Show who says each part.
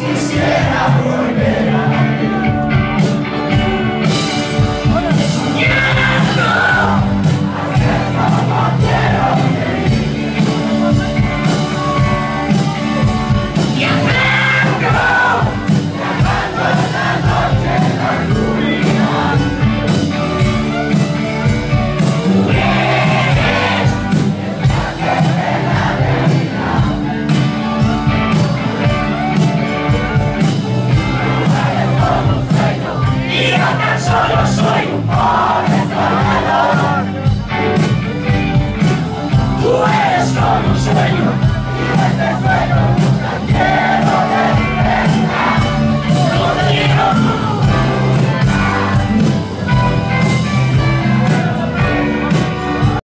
Speaker 1: Christmas. Sueño, sueño, este sueño